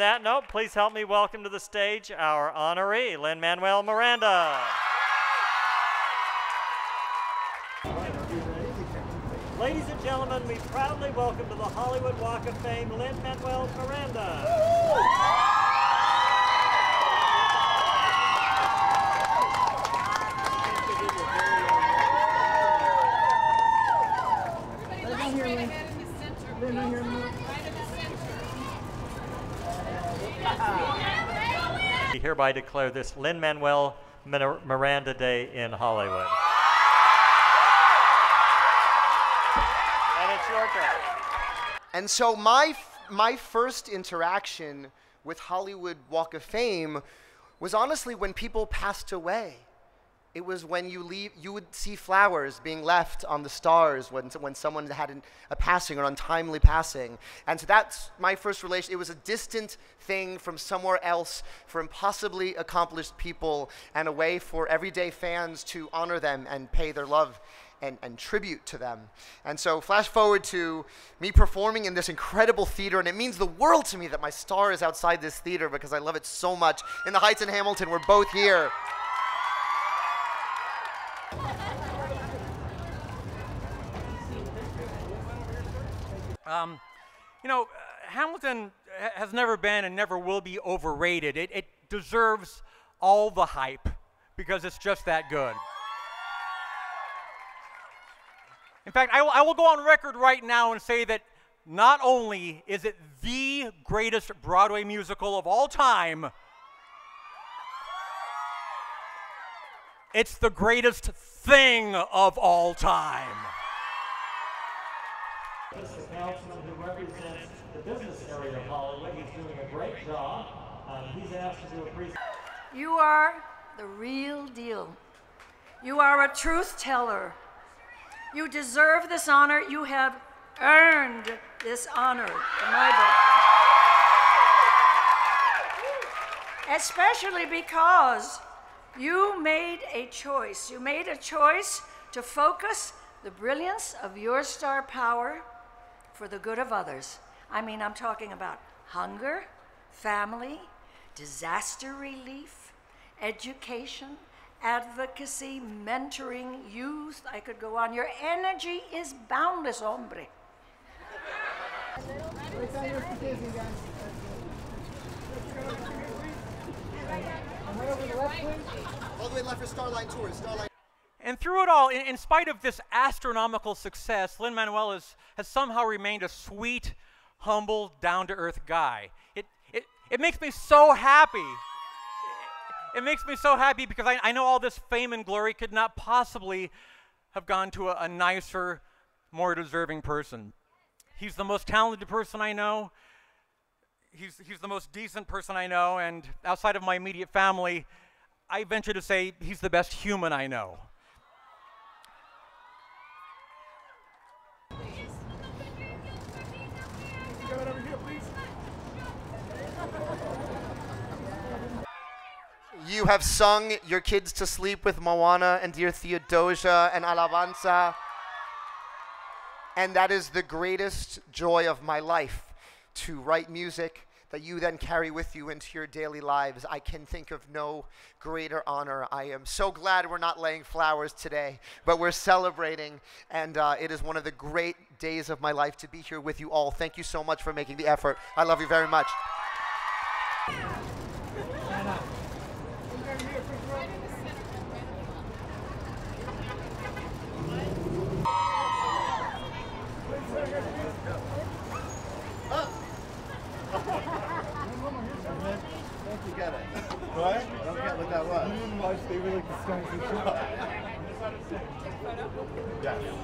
that note, please help me welcome to the stage our honoree, Lin Manuel Miranda. Ladies and gentlemen, we proudly welcome to the Hollywood Walk of Fame Lin Manuel Miranda. Right here, Lin. Lin, right here, Lin. We hereby declare this Lin Manuel Miranda Day in Hollywood. And it's your turn. And so my f- my first interaction with Hollywood Walk of Fame was honestly when people passed away. It was when you leave, you would see flowers being left on the stars when, when someone had an, a passing or untimely passing. And so that's my first relation. It was a distant thing from somewhere else for impossibly accomplished people and a way for everyday fans to honor them and pay their love and, and tribute to them. And so, flash forward to me performing in this incredible theater, and it means the world to me that my star is outside this theater because I love it so much. In the Heights in Hamilton, we're both here. Um, you know, Hamilton has never been and never will be overrated. It, it deserves all the hype because it's just that good. In fact, I will, I will go on record right now and say that not only is it the greatest Broadway musical of all time, it's the greatest thing of all time. This is Councilman who represents the business area of Hollywood. He's doing a great job. Um, he's asked to do a presentation. You are the real deal. You are a truth teller. You deserve this honor. You have earned this honor, in my book. Especially because you made a choice. You made a choice to focus the brilliance of your star power for the good of others. I mean, I'm talking about hunger, family, disaster relief, education, advocacy, mentoring, youth. I could go on. Your energy is boundless, hombre. All the way left for Starline Tours. Starline. And through it all, in, in spite of this astronomical success, Lin Manuel has, somehow remained a sweet, humble, down to earth guy. It, it, it makes me so happy. It, it makes me so happy because I, I know all this fame and glory could not possibly have gone to a, a nicer, more deserving person. He's the most talented person I know. He's, he's the most decent person I know. And outside of my immediate family, I venture to say he's the best human I know. You have sung your kids to sleep with Moana and Dear Theodosia and Alabanza. And that is the greatest joy of my life to write music that you then carry with you into your daily lives. I can think of no greater honor. I am so glad we're not laying flowers today, but we're celebrating. And uh, it is one of the great days of my life to be here with you all. Thank you so much for making the effort. I love you very much. Get it. What? I don't get what that was. Watch, they were like the stones. Yes.